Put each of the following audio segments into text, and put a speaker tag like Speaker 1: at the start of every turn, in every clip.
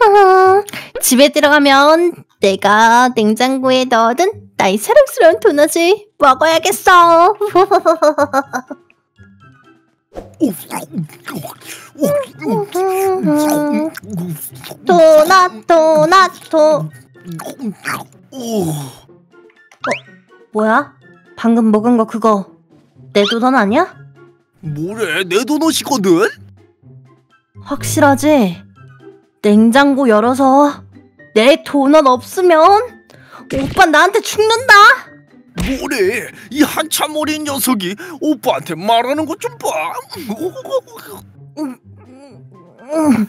Speaker 1: 집에 들어가면 내가 냉장고에 넣어둔 나의 사랑스러운 도넛을 먹어야겠어. 도넛, 도넛, 도. 뭐야? 방금 먹은 거 그거 내 도넛 아니야?
Speaker 2: 뭐래 내 도넛이거든?
Speaker 1: 확실하지? 냉장고 열어서 내 도넛 없으면 오빠 나한테 죽는다.
Speaker 2: 뭐래 이 한참 어린 녀석이 오빠한테 말하는 것 좀 봐.
Speaker 1: 음, 음.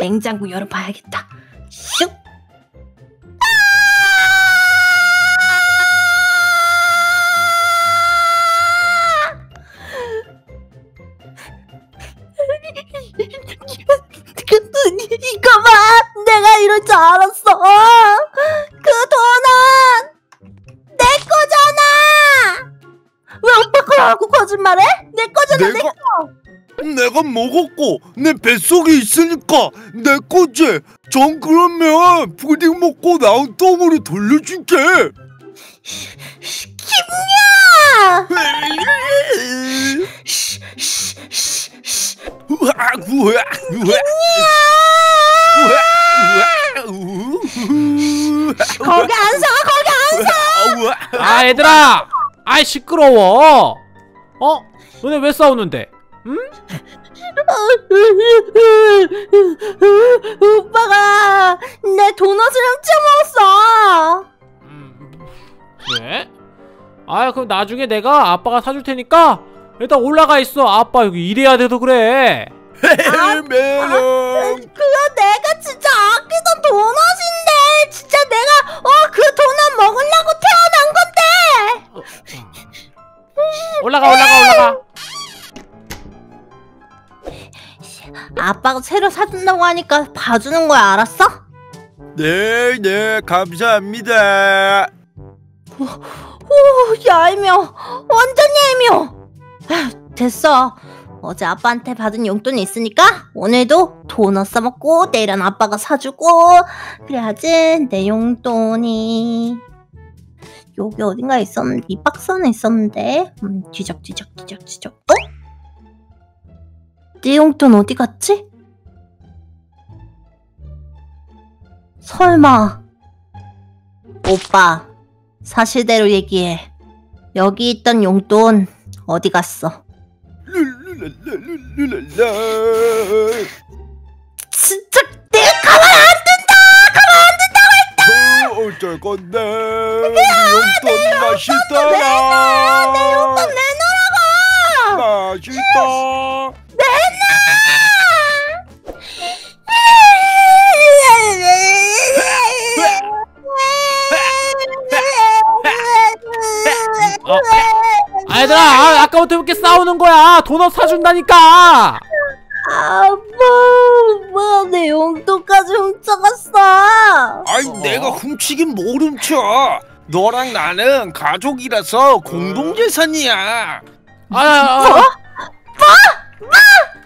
Speaker 1: 냉장고 열어봐야겠다. 슉. 줄 알았어! 그 도넛! 내 거잖아! 왜 오빠 거라고 거짓말해? 내 거잖아, 내
Speaker 2: 내가
Speaker 1: 거!
Speaker 2: 내가 먹었고 내 뱃속에 있으니까 내 거지. 전 그러면 푸딩 먹고 나온 똥으로 돌려줄게.
Speaker 1: 김야!
Speaker 2: 우와.
Speaker 1: 거기 안 서! 거기 안 서!
Speaker 2: 우와.
Speaker 3: 아 얘들아 아이 시끄러워 어? 너네 왜 싸우는데? 응?
Speaker 1: 오빠가 내 도넛을 훔쳐먹었어!
Speaker 3: 음, 그래? 아 그럼 나중에 내가 아빠가 사줄 테니까 일단 올라가 있어 아빠 여기 일해야 돼서 그래
Speaker 2: 헬메롱.
Speaker 1: 그거 내가 진짜 아끼던 도넛인데! 진짜 내가 어 그 도넛 먹으려고 태어난 건데!
Speaker 3: 올라가 올라가 올라가
Speaker 1: 아빠가 새로 사준다고 하니까 봐주는 거야 알았어?
Speaker 2: 네, 네, 감사합니다.
Speaker 1: 오 얄미워 완전 얄미워 아휴, 됐어 어제 아빠한테 받은 용돈이 있으니까 오늘도 도넛 싸먹고 내일은 아빠가 사주고 그래야지 내 용돈이 여기 어딘가에 있었는데 이 박스 안에 있었는데 음, 뒤적뒤적 뒤적뒤적 어? 내 용돈 어디 갔지? 설마 오빠 사실대로 얘기해. 여기 있던 용돈 어디 갔어?
Speaker 2: 룰루랄랄룰랄라.
Speaker 1: 진짜 내가 가만 안
Speaker 2: 어, 어쩔 건데 용돈 맛있더라
Speaker 1: 내 용돈 내놓으라고!
Speaker 2: 맛있다
Speaker 3: 거야 도넛 사준다니까
Speaker 1: 아빠, 오빠 내 용돈까지 훔쳐갔어.
Speaker 2: 아이 내가 훔치긴 뭘 훔쳐 너랑 나는 가족이라서 공동 재산이야
Speaker 3: 아, 아, 아.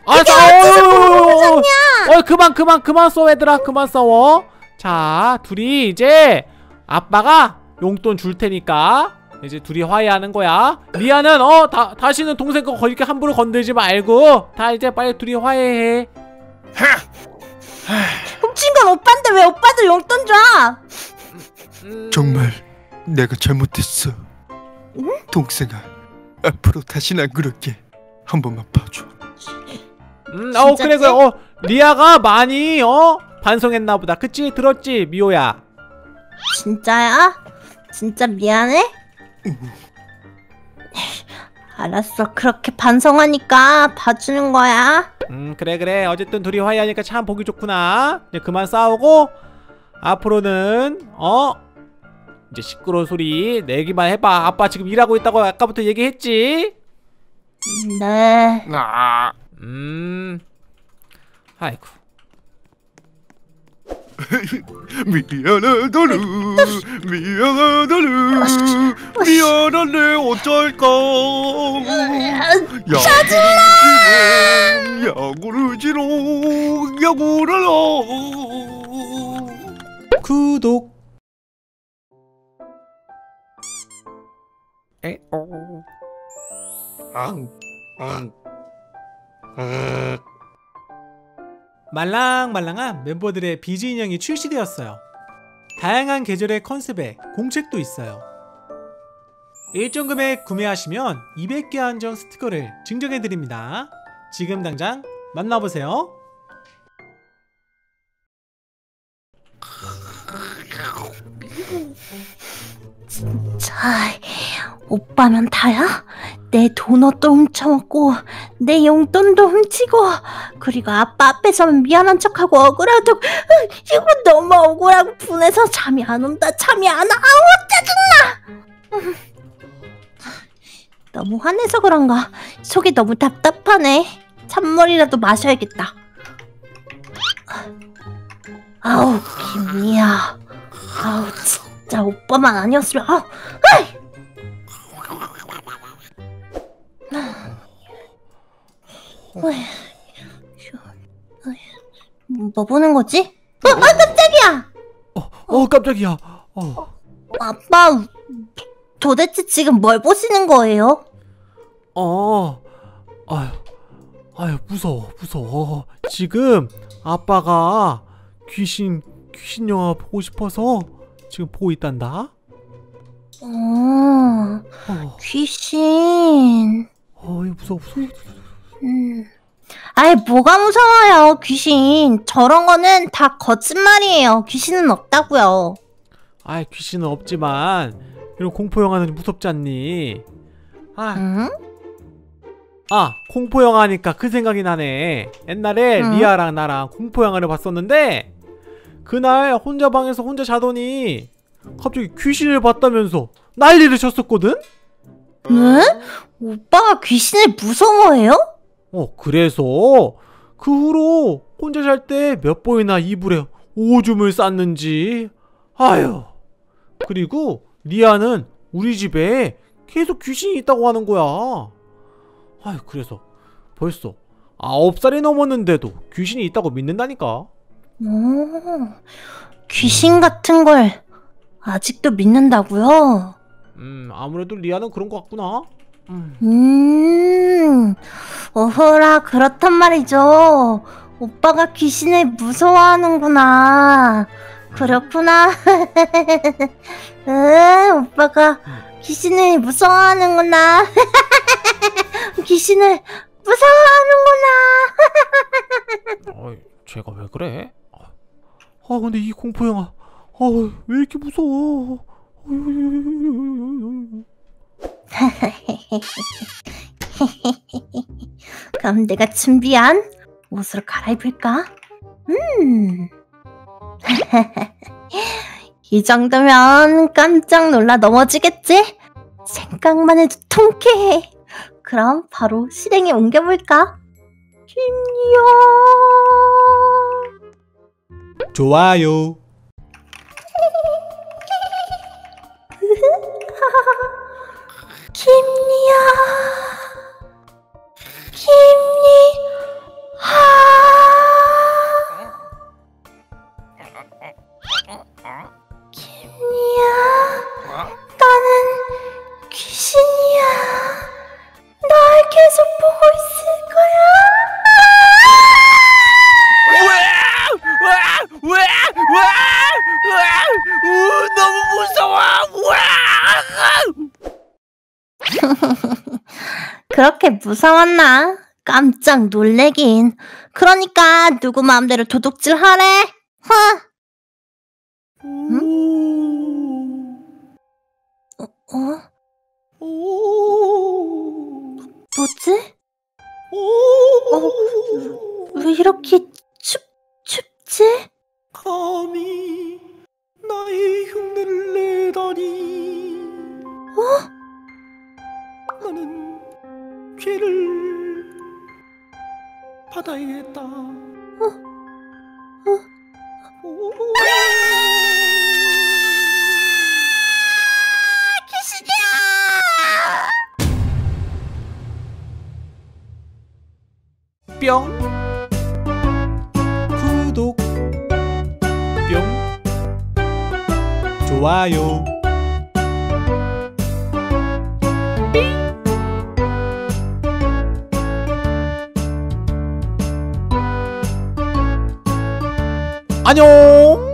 Speaker 3: 아, 싸워! 어, 그만, 그만, 그만 싸워, 얘들아. 그만 싸워. 자, 둘이 이제 아빠가 용돈 줄 테니까 이제 둘이 화해하는 거야. 리아는 어, 다, 다시는 동생 거 거기 함부로 건들지 말고 다 이제 빨리 둘이 화해해.
Speaker 1: 훔친 건 오빠인데 왜 오빠도 용돈 줘?
Speaker 3: 음,
Speaker 2: 정말 내가 잘못했어 동생아 앞으로 다시는 안 그럴게 한 번만 봐줘
Speaker 3: 음, 어,
Speaker 1: 진짜지?
Speaker 3: 그래, 그래. 어, 리아가 많이 어 반성했나 보다. 그치? 들었지, 미호야.
Speaker 1: 진짜야? 진짜 미안해? 알았어. 그렇게 반성하니까 봐주는 거야.
Speaker 3: 음 그래 그래. 어쨌든 둘이 화해하니까 참 보기 좋구나. 이제 그만 싸우고 앞으로는 어? 이제 시끄러운 소리 내기만 해봐. 아빠 지금 일하고 있다고 아까부터 얘기했지?
Speaker 1: 네.
Speaker 2: 아.
Speaker 3: 음. 아이고
Speaker 2: 미안하다루 미안하다루 미안하네 어쩔까? 야구르지롱 야구르지롱 야구르라.
Speaker 4: 구독.
Speaker 3: 에오.
Speaker 4: 말랑말랑한 멤버들의 비즈 인형이 출시되었어요. 다양한 계절의 컨셉에 공책도 있어요. 일정 금액 구매하시면 200개 한정 스티커를 증정해드립니다. 지금 당장 만나보세요.
Speaker 1: 자, 오빠면 다야? 내 도넛도 훔쳐먹고 내 용돈도 훔치고 그리고 아빠 앞에서는 미안한 척하고 억울하고 으, 이거 너무 억울하고 분해서 잠이 안 온다 잠이 안 와. 아우 짜증나. 음. 너무 화내서 그런가 속이 너무 답답하네. 찬물이라도 마셔야겠다. 아우 김이야. 아우 진짜 오빠만 아니었으면 아우 아이! 뭐 보는 거지? 어, 아 깜짝이야!
Speaker 3: 어 깜짝이야. 어.
Speaker 1: 아빠 도대체 지금 뭘 보시는 거예요?
Speaker 3: 어. 아유. 아유 무서워 무서워. 지금 아빠가 귀신 귀신 영화 보고 싶어서 지금 보고 있단다.
Speaker 1: 어,
Speaker 3: 어.
Speaker 1: 귀신.
Speaker 3: 어 이거 무서워 무서워.
Speaker 1: 음. 아이 뭐가 무서워요 귀신 저런 거는 다 거짓말이에요 귀신은 없다고요
Speaker 3: 아 귀신은 없지만 이런 공포 영화는 무섭지 않니? 아,
Speaker 1: 응?
Speaker 3: 아 공포 영화니까 그 생각이 나네. 옛날에
Speaker 1: 응?
Speaker 3: 리아랑 나랑 공포 영화를 봤었는데 그날 혼자 방에서 혼자 자더니 갑자기 귀신을 봤다면서 난리를 쳤었거든.
Speaker 1: 네? 오빠가 귀신을 무서워해요?
Speaker 3: 어 그래서? 그 후로 혼자 잘 때 몇 번이나 이불에 오줌을 쌌는지? 아유 그리고 리아는 우리 집에 계속 귀신이 있다고 하는 거야. 아유 그래서 벌써 아홉 살이 넘었는데도 귀신이 있다고 믿는다니까.
Speaker 1: 오, 귀신 같은 걸 아직도 믿는다고요?
Speaker 3: 음 아무래도 리아는 그런 것 같구나 음.
Speaker 1: 음, 오호라 그렇단 말이죠. 오빠가 귀신을 무서워하는구나. 그렇구나. 응, 오빠가 귀신을 무서워하는구나. 귀신을 무서워하는구나.
Speaker 3: 어이 쟤가 왜 그래 아 아, 근데 이 공포 영화 아 왜 이렇게 무서워.
Speaker 1: 그럼 내가 준비한 옷으로 갈아입을까? 음. 이 정도면 깜짝 놀라 넘어지겠지? 생각만 해도 통쾌해. 그럼 바로 실행에 옮겨볼까? 김이야.
Speaker 4: 좋아요.
Speaker 1: 김리야. 김리. 하. 김리야. 나는 귀신이야. 날 계속 보고 있을 거야.
Speaker 2: 우, 너무 무서워. 우와!
Speaker 1: 그렇게 무서웠나? 깜짝 놀래긴. 그러니까 누구 마음대로 도둑질 하래? 허. 어? 어? 뭐지? 어? 왜 이렇게
Speaker 2: 피해를 받아야겠다.
Speaker 1: 어? 어?
Speaker 2: 오.
Speaker 3: 뿅 구독 뿅
Speaker 4: 좋아요
Speaker 3: 안녕